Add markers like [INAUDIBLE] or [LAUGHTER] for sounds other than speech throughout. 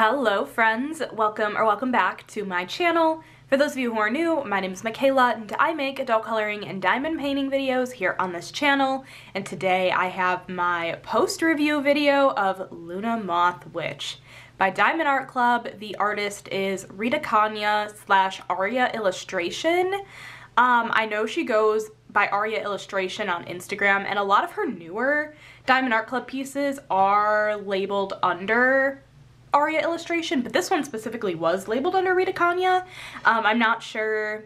Hello friends, welcome or welcome back to my channel. For those of you who are new, my name is Michaela and I make adult coloring and diamond painting videos here on this channel. And today I have my post review video of Luna Moth Witch by Diamond Art Club. The artist is Rita Konya slash Aria Illustration. Um, I know she goes by Aria Illustration on Instagram and a lot of her newer Diamond Art Club pieces are labeled under Aria illustration, but this one specifically was labeled under Rita Konya. Um, I'm not sure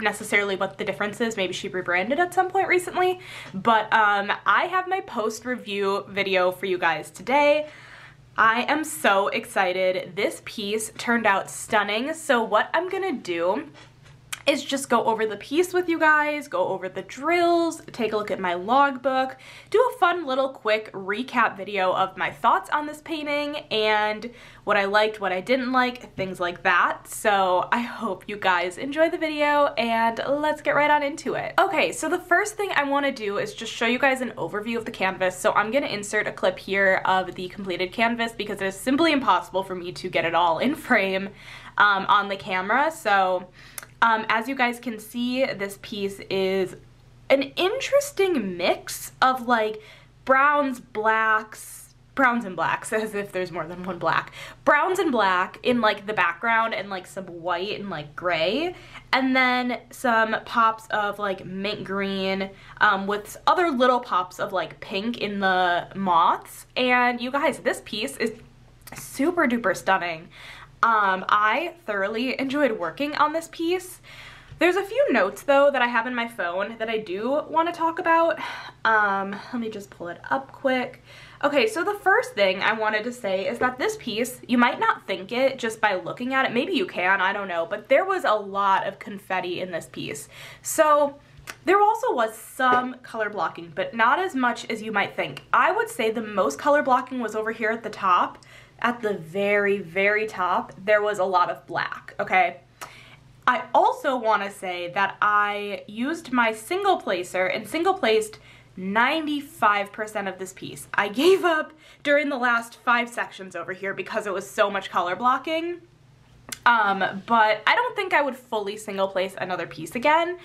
necessarily what the difference is. Maybe she rebranded at some point recently. But um, I have my post-review video for you guys today. I am so excited. This piece turned out stunning. So what I'm gonna do is just go over the piece with you guys, go over the drills, take a look at my logbook, do a fun little quick recap video of my thoughts on this painting and what I liked, what I didn't like, things like that. So I hope you guys enjoy the video and let's get right on into it. Okay, so the first thing I wanna do is just show you guys an overview of the canvas. So I'm gonna insert a clip here of the completed canvas because it is simply impossible for me to get it all in frame um, on the camera. So um, as you guys can see, this piece is an interesting mix of like browns, blacks, browns and blacks, [LAUGHS] as if there's more than one black. Browns and black in like the background and like some white and like gray. And then some pops of like mint green um, with other little pops of like pink in the moths. And you guys, this piece is super duper stunning. Um, I thoroughly enjoyed working on this piece. There's a few notes though that I have in my phone that I do want to talk about. Um, let me just pull it up quick. Okay, so the first thing I wanted to say is that this piece, you might not think it just by looking at it. Maybe you can, I don't know. But there was a lot of confetti in this piece. So there also was some color blocking, but not as much as you might think. I would say the most color blocking was over here at the top at the very, very top, there was a lot of black, okay? I also want to say that I used my single placer and single placed 95% of this piece. I gave up during the last five sections over here because it was so much color blocking. Um, but I don't think I would fully single place another piece again.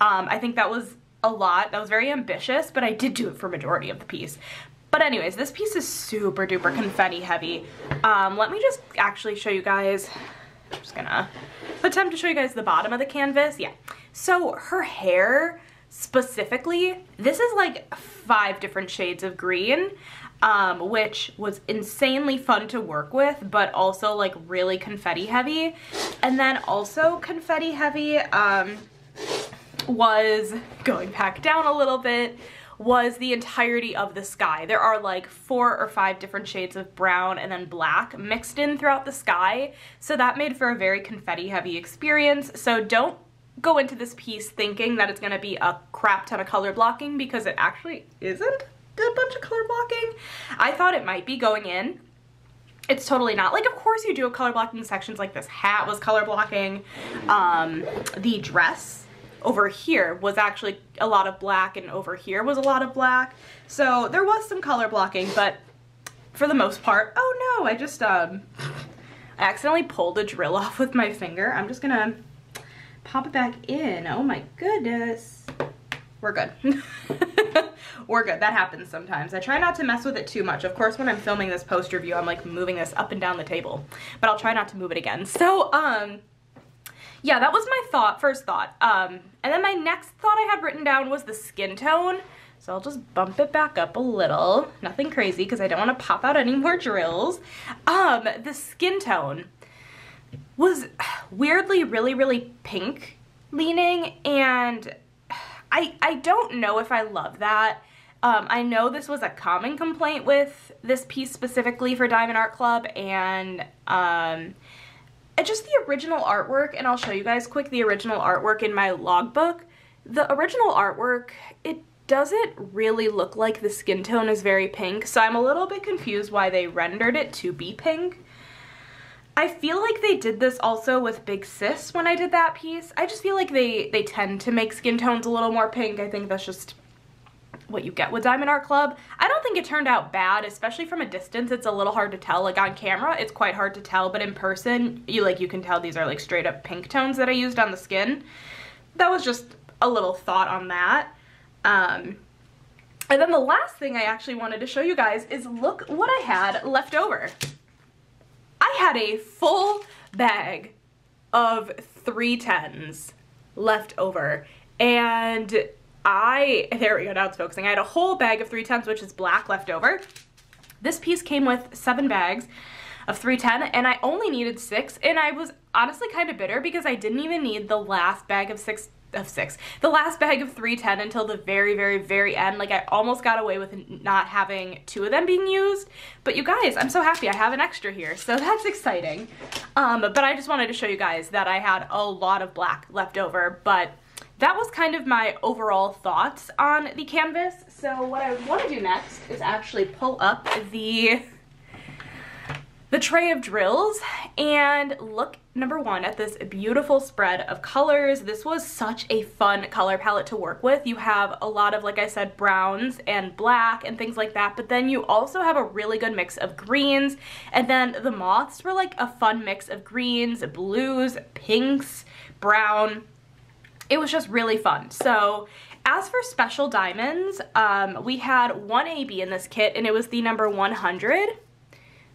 Um, I think that was a lot. That was very ambitious, but I did do it for majority of the piece. But anyways, this piece is super duper confetti heavy. Um, let me just actually show you guys, I'm just gonna attempt to show you guys the bottom of the canvas. Yeah, so her hair specifically, this is like five different shades of green. Um, which was insanely fun to work with, but also like really confetti heavy. And then also confetti heavy um, was going back down a little bit was the entirety of the sky. There are like four or five different shades of brown and then black mixed in throughout the sky. So that made for a very confetti heavy experience. So don't go into this piece thinking that it's gonna be a crap ton of color blocking because it actually isn't a bunch of color blocking. I thought it might be going in. It's totally not. Like, of course you do a color blocking sections like this hat was color blocking. Um, the dress over here was actually a lot of black and over here was a lot of black. So there was some color blocking, but for the most part, oh no, I just, um, I accidentally pulled a drill [LAUGHS] off with my finger. I'm just gonna pop it back in. Oh my goodness. We're good. [LAUGHS] We're good. That happens sometimes. I try not to mess with it too much. Of course, when I'm filming this post review, I'm like moving this up and down the table, but I'll try not to move it again. So, um, yeah, that was my thought, first thought. Um, and then my next thought I had written down was the skin tone. So I'll just bump it back up a little. Nothing crazy because I don't want to pop out any more drills. Um, the skin tone was weirdly really, really pink leaning and I, I don't know if I love that. Um, I know this was a common complaint with this piece specifically for Diamond Art Club and um, Uh, just the original artwork, and I'll show you guys quick the original artwork in my logbook. The original artwork, it doesn't really look like the skin tone is very pink, so I'm a little bit confused why they rendered it to be pink. I feel like they did this also with Big Sis when I did that piece. I just feel like they, they tend to make skin tones a little more pink. I think that's just what you get with Diamond Art Club. I don't think it turned out bad, especially from a distance. It's a little hard to tell. Like on camera, it's quite hard to tell, but in person, you like you can tell these are like straight up pink tones that I used on the skin. That was just a little thought on that. Um, and then the last thing I actually wanted to show you guys is look what I had left over. I had a full bag of 310s left over and I, there we go, now it's focusing. I had a whole bag of 310s, which is black left over. This piece came with seven bags of 310 and I only needed six and I was honestly kind of bitter because I didn't even need the last bag of six of six the last bag of 310 until the very very very end like I almost got away with not having two of them being used but you guys I'm so happy I have an extra here so [LAUGHS] that's exciting um but I just wanted to show you guys that I had a lot of black left over but that was kind of my overall thoughts on the canvas. So what I want to do next is actually pull up the the tray of drills and look number one at this beautiful spread of colors. This was such a fun color palette to work with. You have a lot of like I said browns and black and things like that but then you also have a really good mix of greens. And then the moths were like a fun mix of greens blues pinks brown it was just really fun. So as for special diamonds, um, we had one AB in this kit and it was the number 100.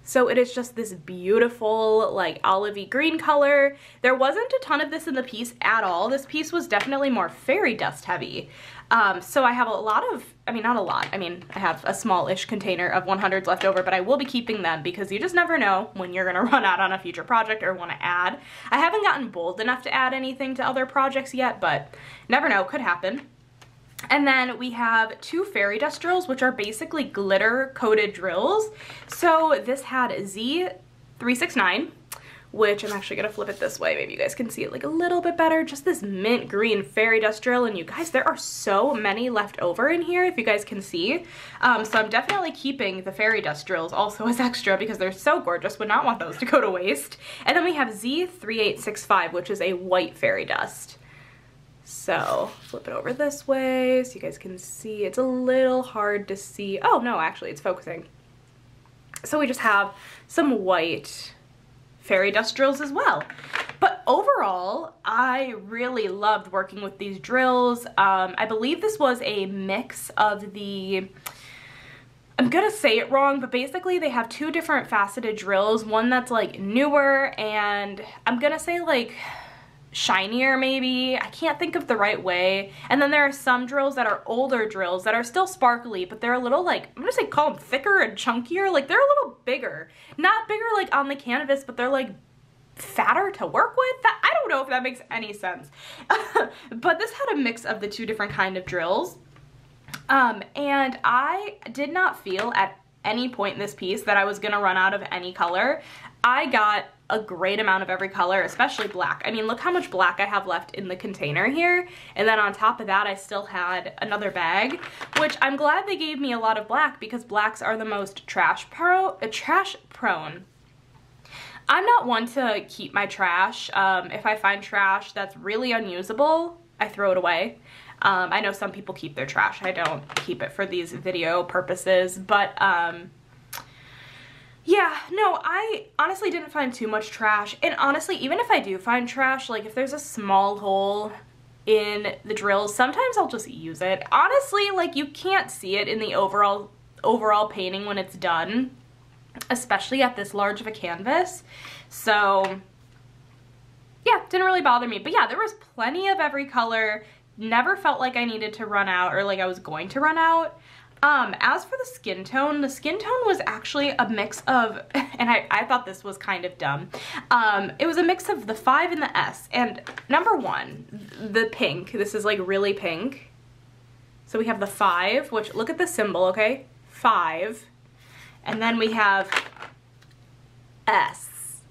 So it is just this beautiful like olivey green color. There wasn't a ton of this in the piece at all. This piece was definitely more fairy dust heavy. Um, so I have a lot of, I mean not a lot, I mean I have a small-ish container of 100s left over, but I will be keeping them because you just never know when you're gonna [LAUGHS] run out on a future project or wanna add. I haven't gotten bold enough to add anything to other projects yet, but never know, could happen. And then we have two fairy dust drills, which are basically glitter coated drills. So this had Z369, which I'm actually gonna flip it this way. Maybe you guys can see it like a little bit better. Just this mint green fairy dust drill. And you guys, there are so many left over in here, if you guys can see. Um, so I'm definitely keeping the fairy dust drills also as extra because they're so gorgeous. Would not want those to go to waste. And then we have Z3865, which is a white fairy dust. So flip it over this way so you guys can see. It's a little hard to see. Oh no, actually it's focusing. So we just have some white fairy dust drills as well. But overall, I really loved working with these drills. Um, I believe this was a mix of the, I'm gonna say it wrong, but basically they have two different faceted drills. One that's like newer and I'm gonna say like shinier maybe. I can't think of the right way. And then there are some drills that are older drills that are still sparkly, but they're a little like, I'm gonna say call them thicker and chunkier. Like they're a little bigger. Not bigger like on the canvas, but they're like fatter to work with. That I don't know if that makes any sense. [LAUGHS] but this had a mix of the two different kind of drills. Um, and I did not feel at any point in this piece that I was gonna run out of any color. I got a great amount of every color, especially black. I mean, look how much black I have left in the container here. And then on top of that, I still had another bag, which I'm glad they gave me a lot of black because blacks are the most trash pro, uh, trash prone. I'm not one to keep my trash. Um, if I find trash that's really unusable, I throw it away. Um, I know some people keep their trash. I don't keep it for these video purposes, but um, yeah, no, I honestly didn't find too much trash. And honestly, even if I do find trash, like if there's a small hole in the drill, sometimes I'll just use it. Honestly, like you can't see it in the overall overall painting when it's done, especially at this large of a canvas. So yeah, didn't really bother me. But yeah, there was plenty of every color. Never felt like I needed to run out or like I was going to run out. Um, as for the skin tone, the skin tone was actually a mix of, [LAUGHS] and I, I thought this was kind of dumb, um, it was a mix of the 5 and the S. And number one, the pink, this is like really pink. So we have the 5, which, look at the symbol, okay? 5. And then we have S.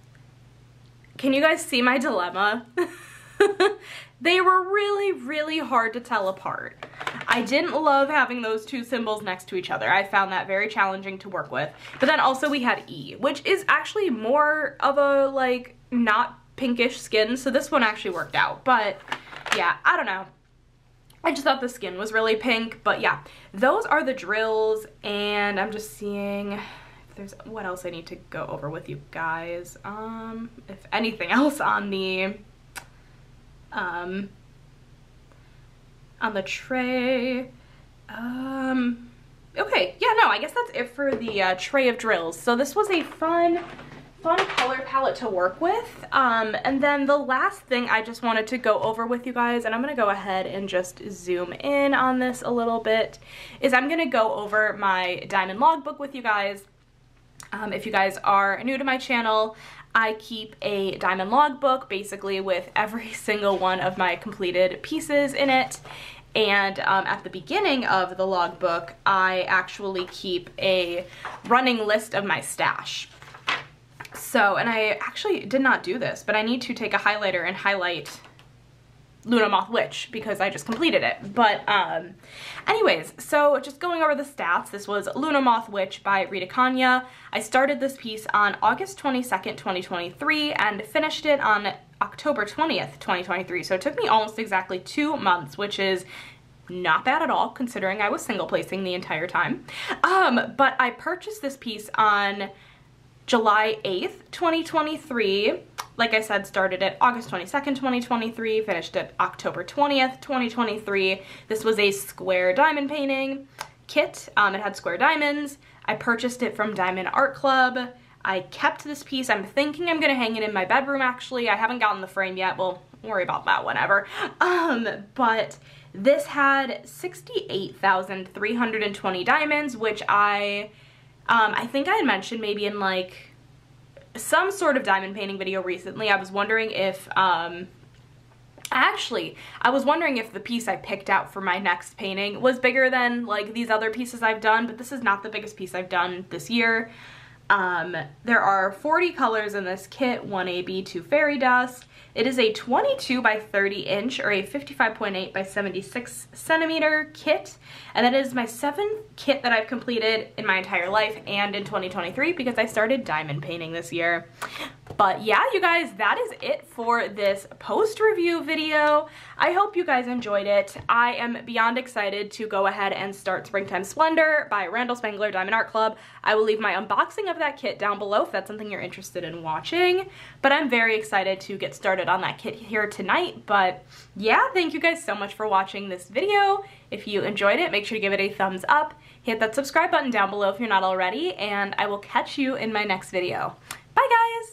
Can you guys see my dilemma? [LAUGHS] [LAUGHS] they were really, really hard to tell apart. I didn't love having those two symbols next to each other. I found that very challenging to work with. But then also we had E, which is actually more of a like not pinkish skin. So this one actually worked out. But yeah, I don't know. I just thought the skin was really pink, but yeah, those are the drills, and I'm just seeing if there's what else I need to go over with you guys. Um, if anything else on the um, on the tray. Um, okay, yeah, no, I guess that's it for the uh, tray of drills. So this was a fun fun color palette to work with. Um, and then the last thing I just wanted to go over with you guys, and I'm to go ahead and just zoom in on this a little bit, is I'm to go over my diamond logbook with you guys. Um, if you guys are new to my channel, I keep a diamond logbook basically with every [LAUGHS] single one of my completed pieces in it. And um, at the beginning of the logbook, I actually keep a running list of my stash. So, and I actually did not do this, but I need to take a highlighter and highlight Luna Moth Witch because I just completed it. But um, anyways, so just going over the stats, this was Luna Moth Witch by Rita Konya. I started this piece on August 22nd, 2023 and finished it on October 20th, 2023. So it took me almost exactly two months, which is not bad at all considering I was single placing the entire time. Um, but I purchased this piece on July 8th, 2023. Like I said, started at August 22nd, 2023, finished at October 20th, 2023. This was a square diamond painting kit. Um, it had square diamonds. I purchased it from Diamond Art Club. I kept this piece. I'm thinking I'm gonna hang it in my bedroom actually. I haven't gotten the frame yet. Well, worry about that whenever. [LAUGHS] Um, but this had 68,320 diamonds, which I um, I think I had mentioned maybe in like some sort of diamond painting video recently, I was wondering if, um, actually, I was wondering if the piece I picked out for my next painting was bigger than like these other pieces I've done, but this is not the biggest piece I've done this year. Um, there are 40 colors in this kit, 1 AB, 2 fairy dust. It is a 22 by 30 inch or a 55.8 by 76 centimeter kit. And that is my seventh kit that I've completed in my entire life and in 2023 because I started diamond painting this year. But yeah, you guys, that is it for this post-review video. I hope you guys enjoyed it. I am beyond excited to go ahead and start Springtime Splendor by Randal Spangler Diamond Art Club. I will leave my unboxing of that kit down below if that's something you're interested in watching. But I'm very excited to get started on that kit here tonight. But yeah, thank you guys so much for watching this video. If you enjoyed it, make sure to give it a thumbs up. Hit that subscribe button down below if you're not already, and I will catch you in my next video. Bye guys!